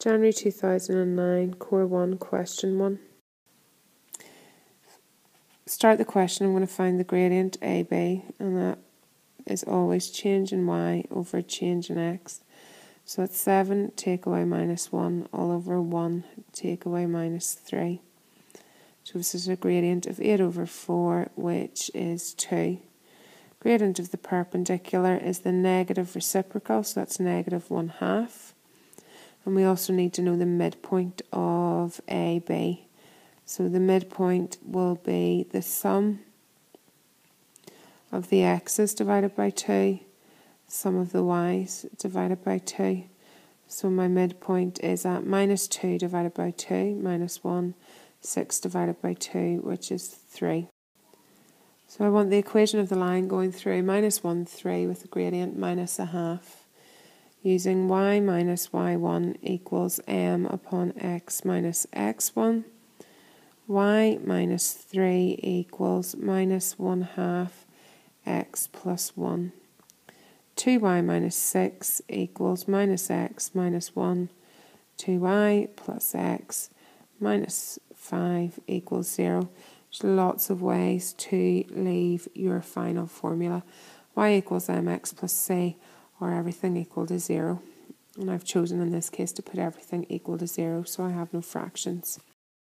January 2009, Core 1, Question 1. Start the question, I'm going to find the gradient AB, and that is always change in y over change in x. So it's 7 take away minus 1 all over 1 take away minus 3. So this is a gradient of 8 over 4, which is 2. Gradient of the perpendicular is the negative reciprocal, so that's negative 1 half. And we also need to know the midpoint of AB. So the midpoint will be the sum of the x's divided by 2, sum of the y's divided by 2. So my midpoint is at minus 2 divided by 2, minus 1, 6 divided by 2, which is 3. So I want the equation of the line going through minus 1, 3 with the gradient minus a half using y minus y1 equals m upon x minus x1, y minus 3 equals minus 1 half x plus 1. 2y minus 6 equals minus x minus 1, 2y plus x minus 5 equals 0. There's lots of ways to leave your final formula. y equals mx plus c or everything equal to 0. And I've chosen in this case to put everything equal to 0 so I have no fractions.